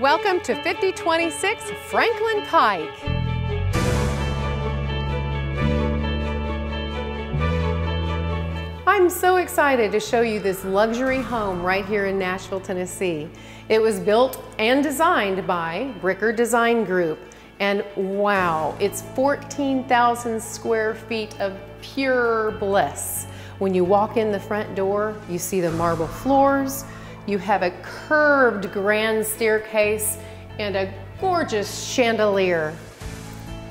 Welcome to 5026 Franklin Pike. I'm so excited to show you this luxury home right here in Nashville, Tennessee. It was built and designed by Bricker Design Group. And wow, it's 14,000 square feet of pure bliss. When you walk in the front door, you see the marble floors, you have a curved grand staircase and a gorgeous chandelier.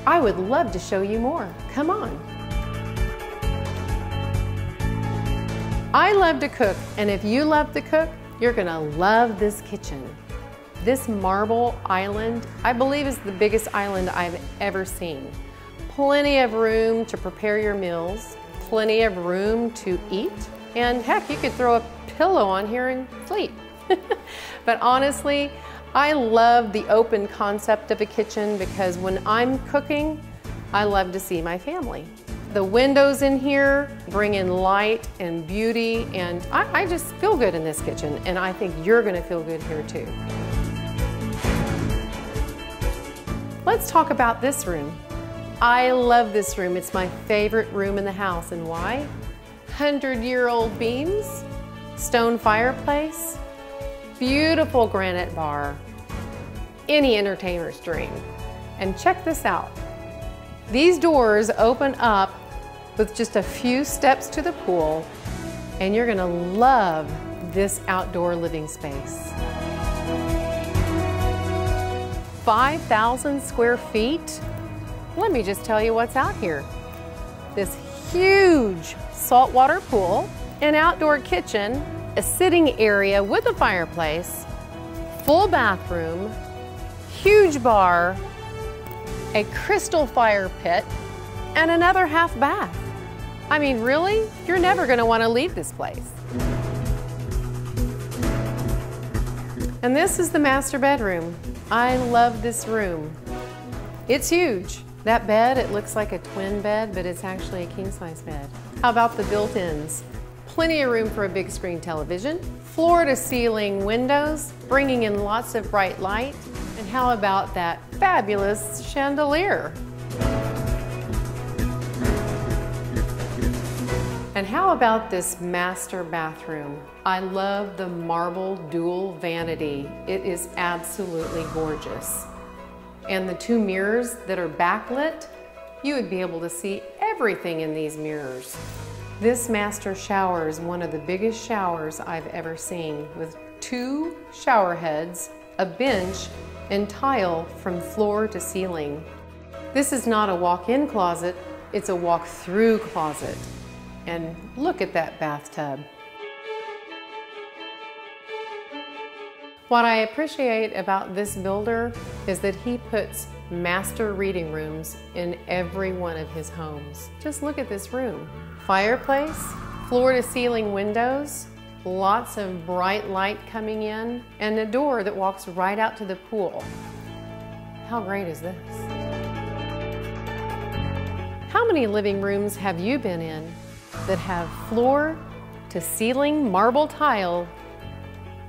I would love to show you more. Come on. I love to cook, and if you love to cook, you're gonna love this kitchen. This marble island, I believe is the biggest island I've ever seen. Plenty of room to prepare your meals, plenty of room to eat, and heck, you could throw a pillow on here and sleep. but honestly, I love the open concept of a kitchen because when I'm cooking, I love to see my family. The windows in here bring in light and beauty and I, I just feel good in this kitchen and I think you're gonna feel good here too. Let's talk about this room. I love this room. It's my favorite room in the house. And why? 100-year-old beams, stone fireplace, beautiful granite bar, any entertainer's dream. And check this out. These doors open up with just a few steps to the pool and you're gonna love this outdoor living space. 5,000 square feet let me just tell you what's out here. This huge saltwater pool, an outdoor kitchen, a sitting area with a fireplace, full bathroom, huge bar, a crystal fire pit, and another half bath. I mean, really? You're never gonna wanna leave this place. And this is the master bedroom. I love this room. It's huge. That bed, it looks like a twin bed, but it's actually a king-size bed. How about the built-ins? Plenty of room for a big screen television, floor-to-ceiling windows, bringing in lots of bright light, and how about that fabulous chandelier? And how about this master bathroom? I love the marble dual vanity. It is absolutely gorgeous and the two mirrors that are backlit, you would be able to see everything in these mirrors. This master shower is one of the biggest showers I've ever seen with two shower heads, a bench, and tile from floor to ceiling. This is not a walk-in closet, it's a walk-through closet. And look at that bathtub. What I appreciate about this builder is that he puts master reading rooms in every one of his homes. Just look at this room. Fireplace, floor to ceiling windows, lots of bright light coming in, and a door that walks right out to the pool. How great is this? How many living rooms have you been in that have floor to ceiling marble tile?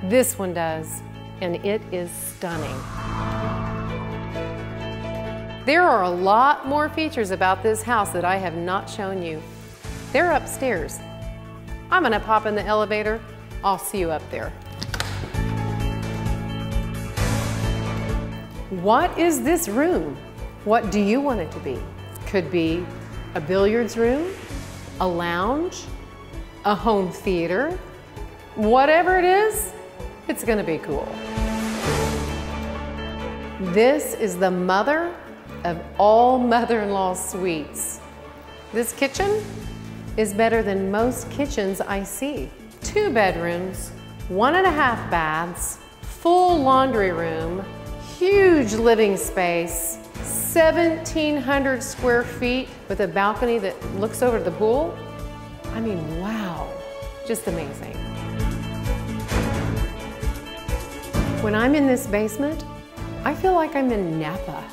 This one does and it is stunning. There are a lot more features about this house that I have not shown you. They're upstairs. I'm gonna pop in the elevator. I'll see you up there. What is this room? What do you want it to be? Could be a billiards room, a lounge, a home theater, whatever it is, it's gonna be cool. This is the mother of all mother-in-law suites. This kitchen is better than most kitchens I see. Two bedrooms, one and a half baths, full laundry room, huge living space, 1,700 square feet with a balcony that looks over to the pool. I mean, wow, just amazing. When I'm in this basement, I feel like I'm in Napa.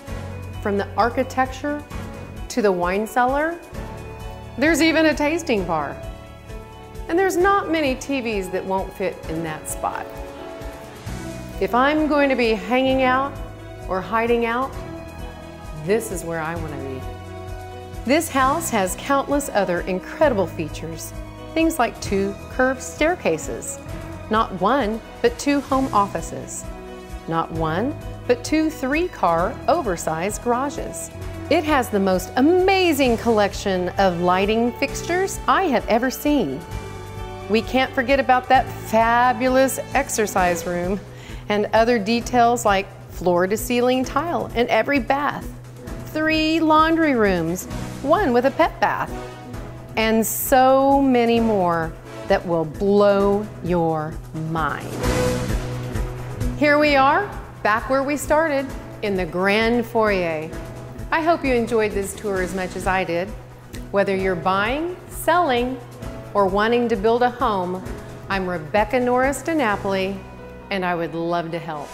From the architecture to the wine cellar, there's even a tasting bar. And there's not many TVs that won't fit in that spot. If I'm going to be hanging out or hiding out, this is where I want to be. This house has countless other incredible features. Things like two curved staircases, not one, but two home offices, not one, but two three-car oversized garages. It has the most amazing collection of lighting fixtures I have ever seen. We can't forget about that fabulous exercise room and other details like floor to ceiling tile in every bath, three laundry rooms, one with a pet bath, and so many more that will blow your mind. Here we are, back where we started, in the grand foyer. I hope you enjoyed this tour as much as I did. Whether you're buying, selling, or wanting to build a home, I'm Rebecca Norris DiNapoli, and I would love to help.